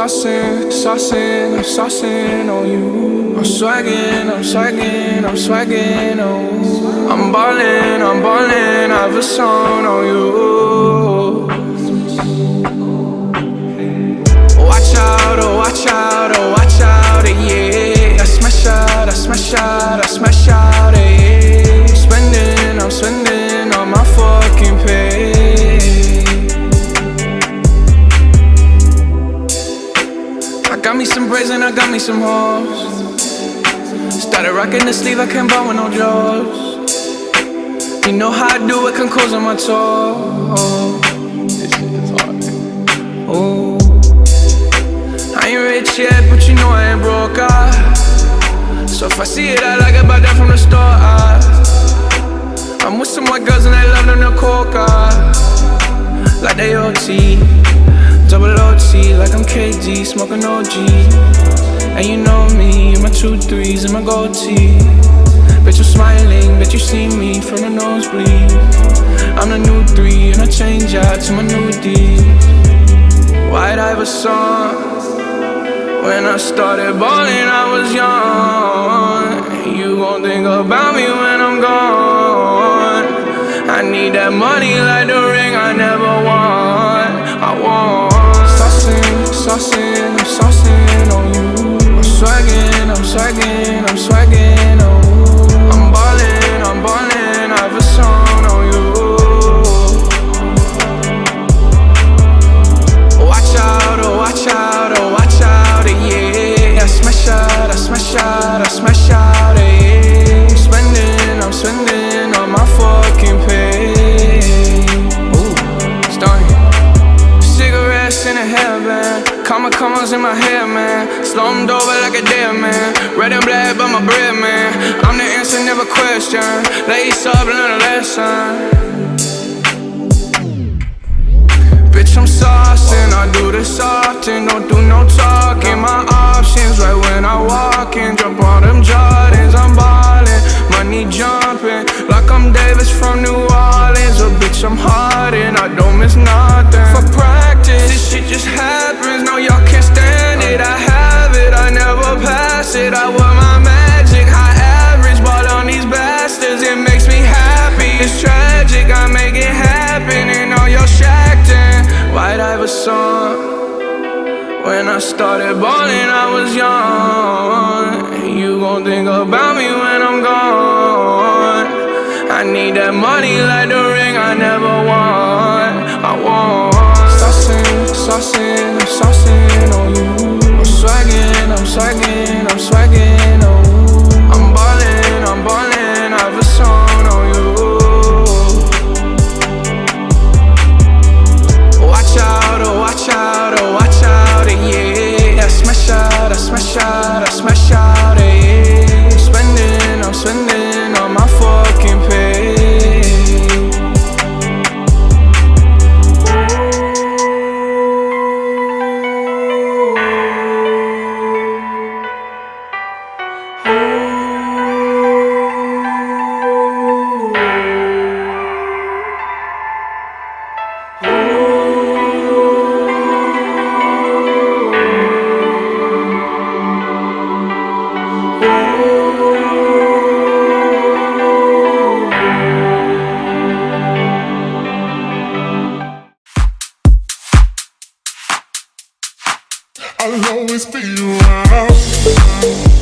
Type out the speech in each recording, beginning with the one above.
Saucing, saucing, I'm saucing on you. I'm swagging, I'm swagging, I'm swagging on you. I'm ballin', I'm ballin', I have a song on you. Watch out, oh watch out, oh watch out, yeah. I smash out, I smash out, I smash out, some hoes. Started rocking the sleeve, I can't buy with no jaws. You know how I do it, can close on my toes. This is hard. Ooh. I ain't rich yet, but you know I ain't broke, ah. So if I see it, I like it, buy that from the store, ah. I'm with some white girls and they love them to coca. Like they OT, double OT, like I'm KD, smoking OG. And you know me, my two threes and my gold tee. Bitch, you're smiling, bet you see me from the nosebleed. I'm the new three, and I change out to my new D. White Iverson. When I started balling, I was young. You gon' think about me when I'm gone. I need that money like the ring I never won. Man. Slummed over like a dead man. Red and black by my bread, man. I'm the answer, never question. Lace up, learn a lesson. Bitch, I'm saucing, I do this often, don't do no talking. My options right when I walk in, drop all them Jordans, When I started balling, I was young. You gon' think about me when I'm gone. I need that money like the ring I never won. I want. Saucing, saucing, I'm saucing on you. I'm swagging, I'm swagging, always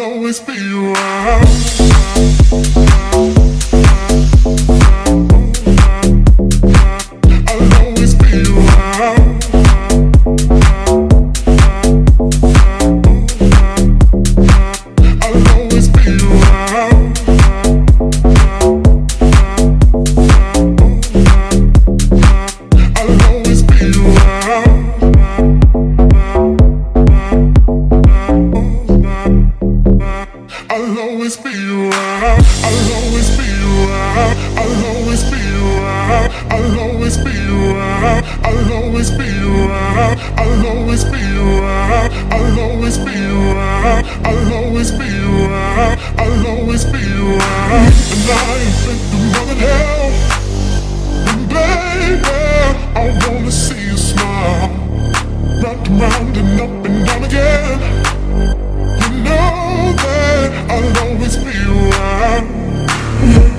always be around. been up and down again. You know that I'll always be around.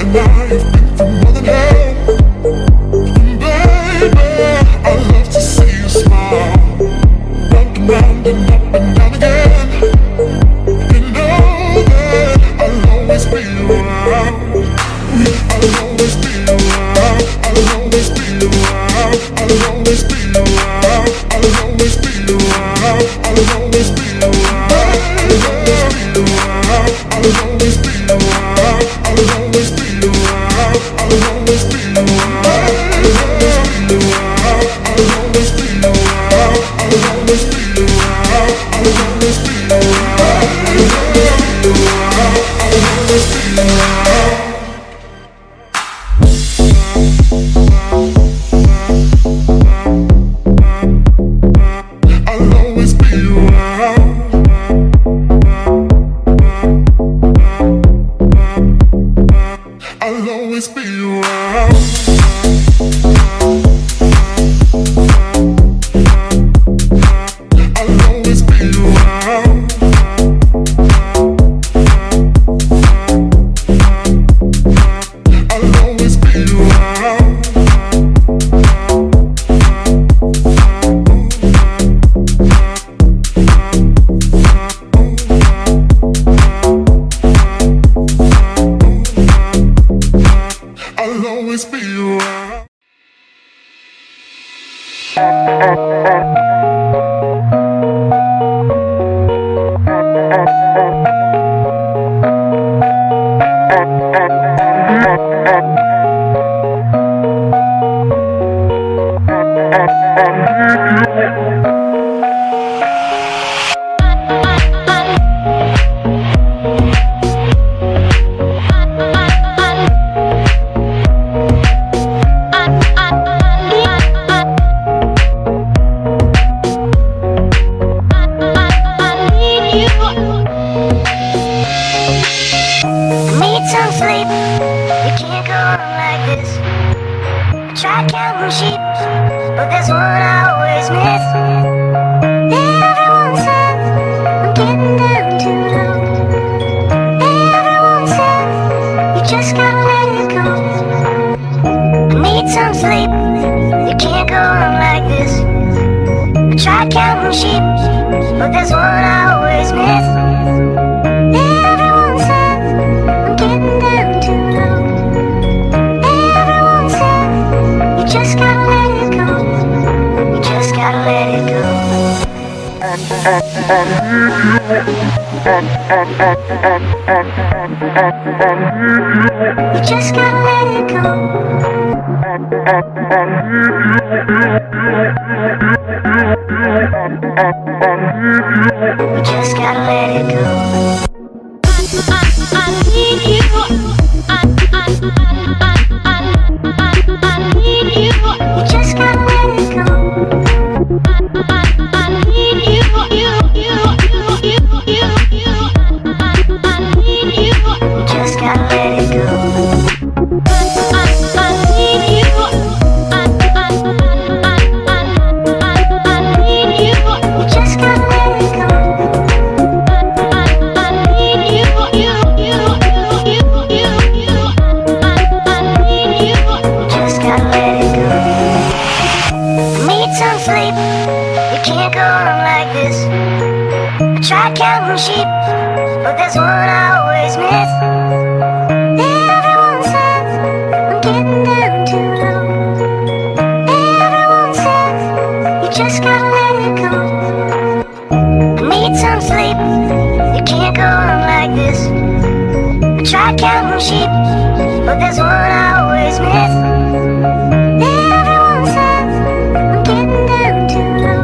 And I have been through more than hell. And baby, I love to see you smile. Round and round and up and down again. You know that I'll always be around. always be around I'll always be around. just gotta let it go. You just gotta let it go. You just gotta let it go. You just gotta let it go. Sheep, but there's one I always miss. Everyone says I'm getting down too low.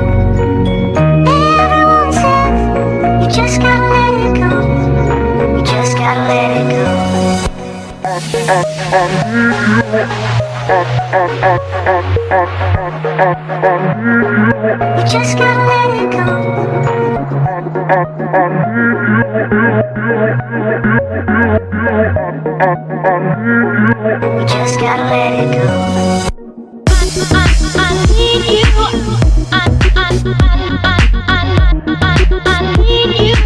Everyone says you just gotta let it go. You just gotta let it go. You just gotta let it go. We just gotta let it go. I, I, I need you. I, I, I, I, I, I need you.